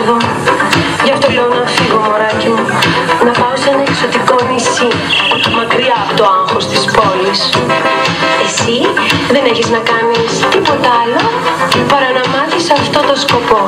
εγώ Γι' αυτό λέω να φύγω μωράκι μου. Να πάω σε ένα εξωτικό νησί Μακριά από το άγχος της πόλης. Εσύ δεν έχεις να κάνεις τίποτα άλλο Παρά να μάθεις αυτό το σκοπό.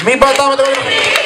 Mi pertama teman. Ini.